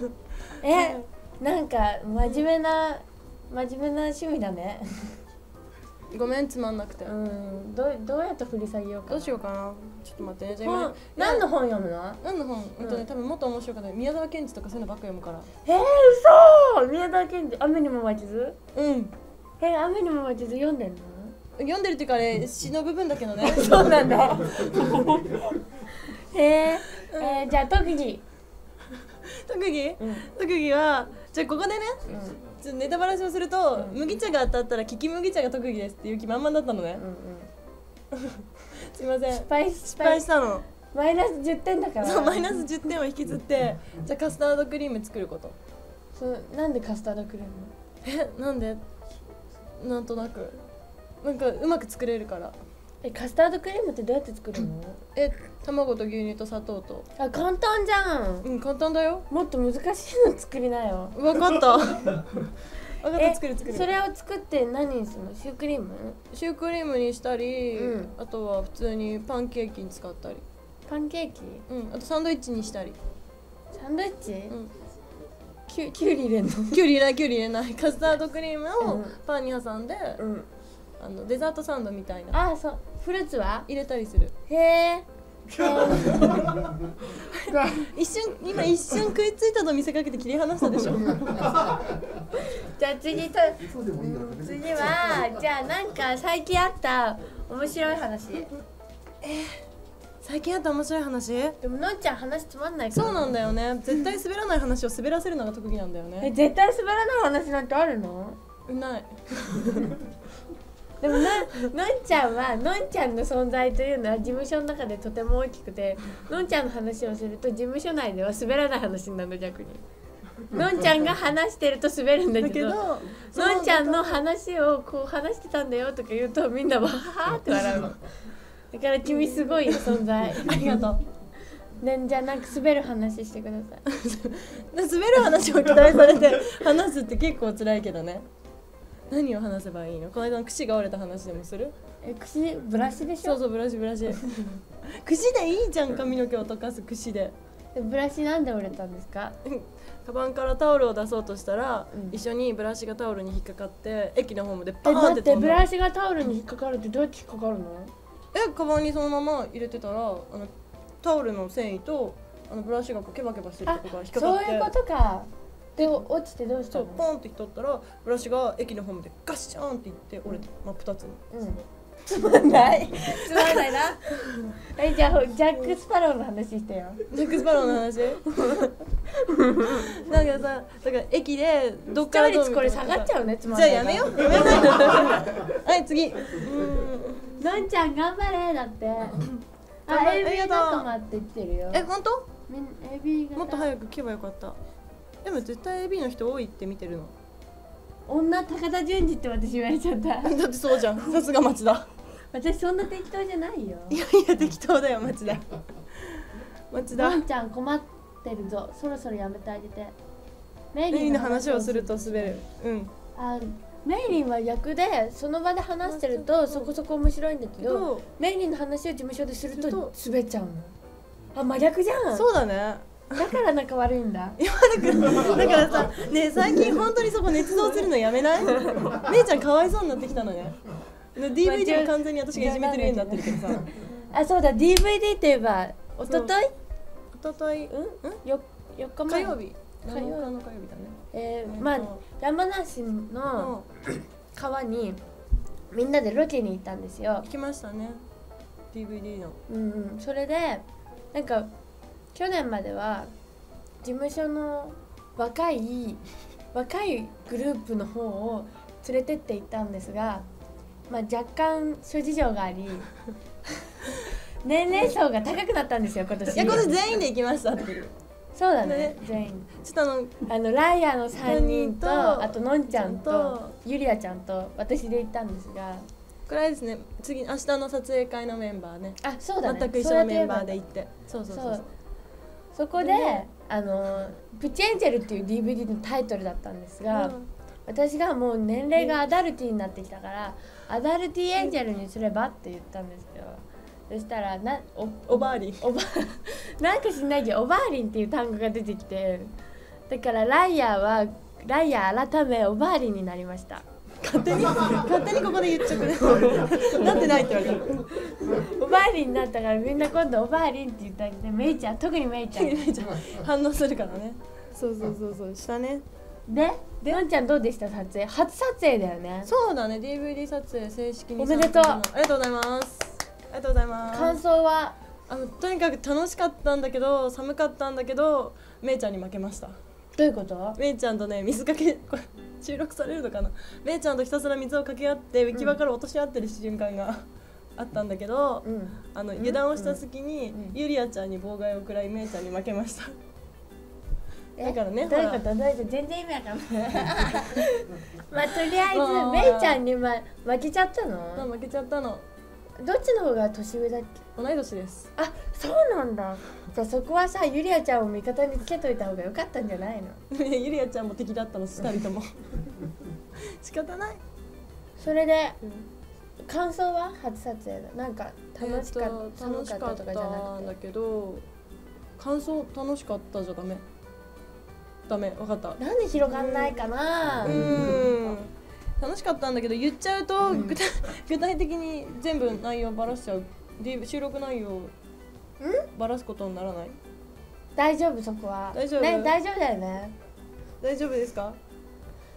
えなんか真面目な真面目な趣味だね。ごめんつまんなくて、うん。どうどうやって振り下げようかどうしようかな。ちょっと待ってねじゃあ今。本何の本読むの？何の本、うん。とね多分もっと面白かった。宮沢賢治とかそういうのばっか読むから。えー、嘘！宮沢賢治。雨にも負けず？うん。え雨にも負けず読んでんの？読んでるっていうかね詩の部分だけどね。そうなんだ。へええー、じゃあ特技。特技、うん。特技はじゃあここでねちょっとネタバラシをすると、麦茶が当たったら利き麦茶が特技ですっていう気満々だったのね、うんうん。すいません。失敗失失敗敗したの。マイナス10点だから。そうマイナス10点を引きずってじゃあカスタードクリーム作ること。そうなんでカスタードクリームえなんで？なんとなく。なんかうまく作れるからえカスタードクリームってどうやって作るの？え卵と牛乳と砂糖と。あ簡単じゃん。うん簡単だよ。もっと難しいの作りなよ。分かった。分かっえた作る作る。それを作って何にするの？シュークリーム？シュークリームにしたり、うん。あとは普通にパンケーキに使ったり。パンケーキ？うんあとサンドイッチにしたり。サンドイッチ、ん。きゅきゅうり入れんの？きゅうり入れないきゅうり入れない。カスタードクリームをうん。パンに挟んで、うんあのデザートサンドみたいな。あそう。フルーツは？入れたりする。へえ一瞬今一瞬食いついたと見せかけて切り離したでしょ。じゃあ次とうん次はじゃあなんか最近あった面白い話。最近あった面白い話？でものんちゃん話つまんないから。そうなんだよね。絶対滑らない話を滑らせるのが特技なんだよえね絶対滑らない話なんてあるの？ないでもなのんちゃんはのんちゃんの存在というのは事務所の中でとても大きくてのんちゃんの話をすると事務所内では滑らない話になるの逆に。のんちゃんが話してると滑るんだけどのんちゃんの話をこう話してたんだよとか言うとみんなわははって笑うの。だから君すごいよ存在。ありがとう。ねじゃあなんか滑る話してください。で 滑る話を期待されて話すって結構辛いけどね何を話せばいいの？この間の串が折れた話でもする？え串ブラシでしょ？そうそうブラシブラシ。串 でいいじゃん髪の毛を溶かす串で。でブラシなんで折れたんですか？カバンからタオルを出そうとしたら、うん。一緒にブラシがタオルに引っかかって駅のホームでバえーンって飛んだラシがタオルに引っかかるってどうやって引っかかるの？えカバンにそのまま入れてたらあのタオルの繊維とあのブラシがこうケバケバしてるあとこが引っかかって。そういうことかで落ちてどうしたの？そうポンって引っ取ったらブラシが駅のホームでガッシャーンっていって折れて真っ二つにうん。つまんない。つまんないな。えじゃあジャック・スパローの話してよ。ジャック・スパローの話？なんかさだから駅でどっ視からどこれ下がっちゃうねつまんじゃないあやめよう。やめないはい次。うーん。のんちゃん頑張れだって。頑あ張れ AB ありがとう。仲間って言ってるよ。え本当？みん AB 型もっと早く来ればよかったでも絶対 AB の人多いって見てるの。女高田純次って私言われちゃった。だってそうじゃん。さすが町田。私そんな適当じゃないよ。いやいや適当だよ町田。町田。のんちゃん困ってるぞ。そろそろやめてあげて。メメインの話をすると滑る。うん。あメイリンは役でその場で話してるとそこそこ面白いんだけどどメイリンの話を事務所でするとすると滑っちゃうの。あ真逆じゃん。そうだねだから仲悪いんだ。いやだからだからさねえ最近本当にそこ捏造するのやめない？姉ちゃんかわいそうになってきたのね。で DVD も完全に私がいじめてるようになってるけどさ。あそうだ DVD といえば一昨日？おとというん？よ4日前？火曜日。火曜日。7日の火曜日だね。えー、まあ山梨の川にみんなでロケに行ったんですよ。行きましたね。DVD の。うんうん。それでなんか去年までは事務所の若い若いグループの方を連れてって行ったんですが、まあ、若干諸事情があり 年齢層が高くなったんですよ今年。いやこれ全員で行きましたっていう。そうだねね。全員。ちょっとあのあのライアーの3人と三人とあとのんちゃんとと。ゆりあちゃんと私で行ったんですが。これあれですね次明日の撮影会のメンバーね。あそうだね。全く一緒のメンバーで行って。そうそうそう。そうそこでであの「プチエンジェル」っていう DVD のタイトルだったんですが、うん。私がもう年齢がアダルティーになってきたからアダルティーエンジェルにすればって言ったんですよ。そしたらなおおばありん。おば なんか知んないけどおばありんっていう単語が出てきてだからライアーはライアー改めおばありんになりました勝手に勝手にここで言っちゃくれなってないって言われたおばありんになったからみんな今度おばありんって言ってあげて。めいちゃん特にめいちゃん。反応するからね。そうそうそうそう。したね。でのんちゃんどうでした撮影？初撮影だよね。そうだね。DVD 撮影正式におめでとう。ありがとうございます。ありがとうございます。感想は？あのとにかく楽しかったんだけど寒かったんだけどめいちゃんに負けました。どういうこと？めいちゃんとね水かけこれ収録されるのかな？めいちゃんとひたすら水をかけ合って浮き輪から落とし合ってる瞬間があったんだけど、うん。あの油断をした隙に、うん。ゆりあちゃんに妨害を食らいめいちゃんに負けました。えだからねどういうとどういうこと全然意味わかんない。まあとりあえまあ。ずめいちゃんに、ま、負けちゃったの？負けちゃったの。どっちの方が年上だっけ？同い年です。あそうなんだじゃあそこはさゆりあちゃんを味方につけといた方が良かったんじゃないの？ゆりあちゃんも敵だったの二人とも。仕方ない、それで感想は初撮影のなんか楽しかった、えーと寒かったとかじゃなくてけど感想楽しかったじゃダメ。ダメ分かった。なんで広がんないかな？うーん。楽しかったんだけど言っちゃうと 具体的に全部内容ばらしちゃう。で収録内容ばらすことにならない？大丈夫そこは。大丈夫？ね大丈夫だよね。大丈夫ですか？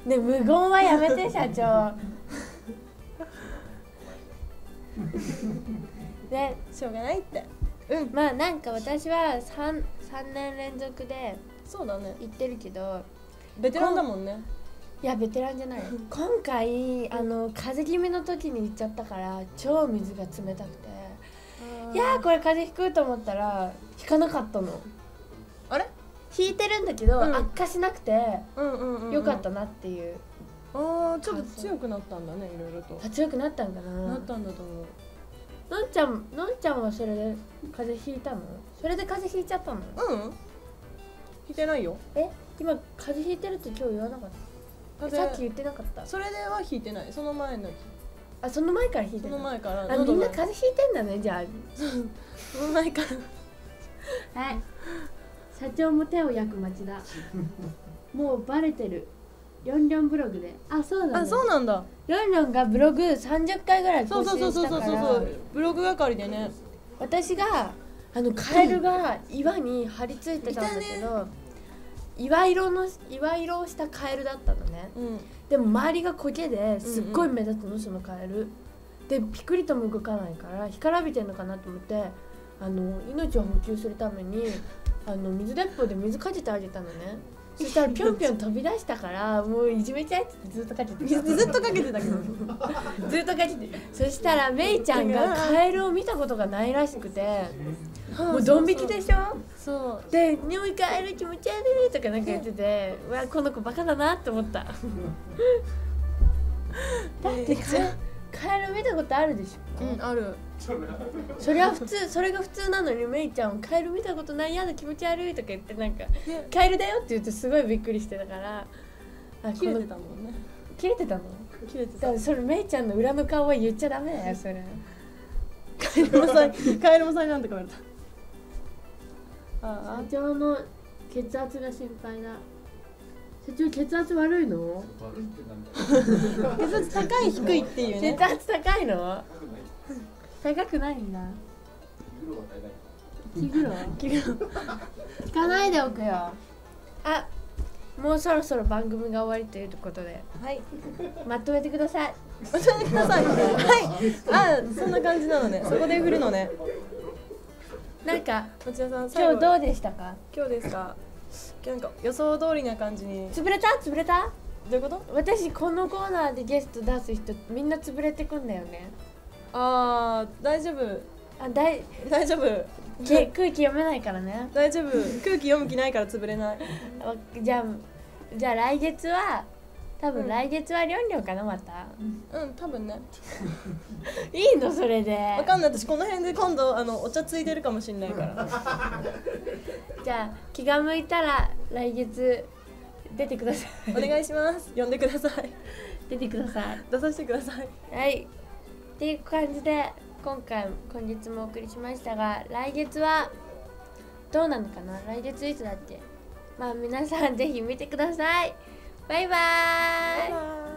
ね無言はやめて社長。で しょうがないって。うん。まあなんか私は 3, 3年連続でそうだね。行ってるけどベテランだもんね。いやベテランじゃない。今回あの風邪気味の時に行っちゃったから超水が冷たくていやーこれ風邪ひくと思ったらひかなかったの。あれ？引いてるんだけど、うん。悪化しなくてよかったなっていう、ああちょっと強くなったんだねいろいろと。あ強くなったんかな。なったんだと思う。のんちゃんのんちゃんはそれで風邪ひいたの？それで風邪ひいちゃったの？うん。引いてないよ。え？今風邪ひいてるって今日言わなかった？風さっき言ってなかった？それでは引いてない。その前の日あその前からひいてそるの前からあみんな風邪ひいてんだねじゃその前から。あ はい。社長も手を焼く町だ。もうバレてる。りょんりょんブログで。あそうだ。ねあそうなんだ。りょんりょんがブログ30回ぐらいそう更そうそうそうそう新したからそう。ブログ係でね。私があのカエルが岩に張り付いてたんだけど、岩色の岩色をしたカエルだったのね。うん。でも周りが苔ですっごい目立つのそのカエル。でピクリとも動かないから干からびてんのかなと思ってあの命を補給するためにあの水鉄砲で水かけてあげたのねそしたらぴょんぴょん飛び出したからもういじめちゃえってずっとかけてた。ずっとかけてたけど。ずっとかけてそしたらメイちゃんがカエルを見たことがないらしくてもうドン引きでしょ？そうで「匂いカエル気持ち悪い」とかなんか言っててうわこの子バカだなって思った。だってカエカエル見たことあるでしょ、うんある。それは普通それが普通なのにメイちゃんカエル見たことないやだ気持ち悪いとか言ってなんかね。カエルだよって言ってすごいびっくりしてたからあ切れてたもんね。切れてたの？切れてた。それメイちゃんの裏の顔は言っちゃダメだよ それ。カエルもさカエルもさなんとか言われた。ああ社長の血圧が心配だ社長血圧悪いの？血圧高い低いっていうね。血圧高いの？高くないんだ。気苦労？聞かないでおくよ。あもうそろそろ番組が終わりということで。はい。まとめてください。お待ちください。はい。あそんな感じなのね。そこで振るのね。なんか町田さん今日どううでしたか？今日ですか？なんか予想通りな感じに。潰れた？潰れた？どういうこと？私このコーナーでゲスト出す人みんな潰れてくんだよね。あー大丈夫。あだい大丈夫。け空気読めないからね。大丈夫。空気読む気ないから潰れない。わじゃあじゃあ来月は多うん。分来月はりょんりょんかなまた、うん多分ね。いいのそれで。わかんない。私この辺で今度あのお茶ついてるかもしんないから。じゃあ気が向いたら来月出てください。お願いします。呼んでください。出てくださ出させてください。いはい。っていう感じで今回今月もお送りしましたが来月はどうなのかな？来月いつだってまあ皆さんぜひ見てくださいバイバーイバイバイ